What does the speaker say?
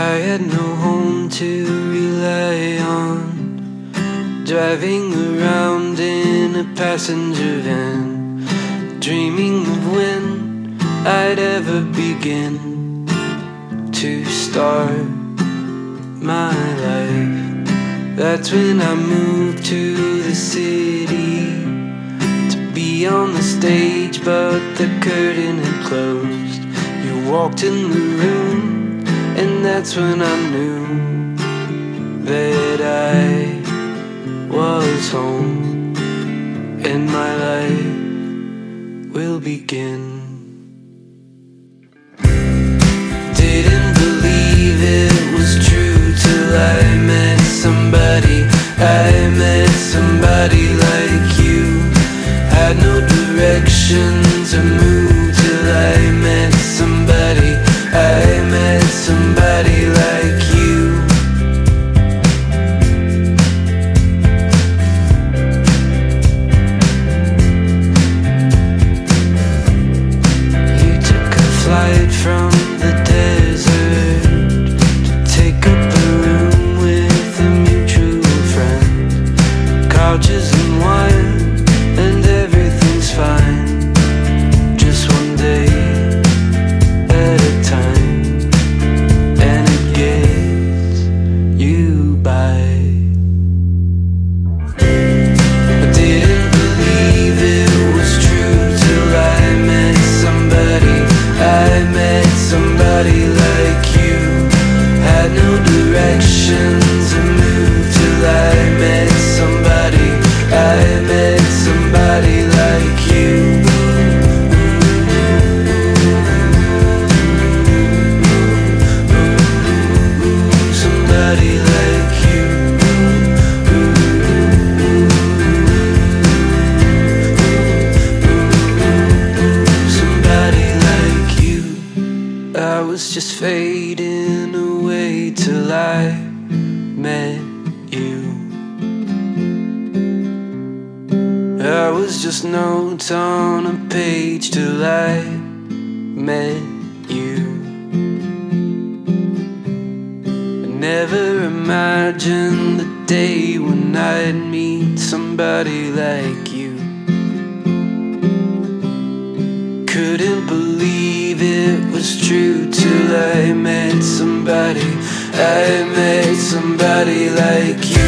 had no home to rely on. Driving around in a passenger van, dreaming of when I'd ever begin to start my life. That's when I moved to the city to be on the stage, but the curtain had closed. You walked in the room that's when I knew that I was home and my life will begin. Didn't believe it was true till I met somebody. I met somebody like you. Had no direction to move met somebody like you. Had no direction just notes on a page till I met you. I never imagined the day when I'd meet somebody like you. Couldn't believe it was true till I met somebody. I met somebody like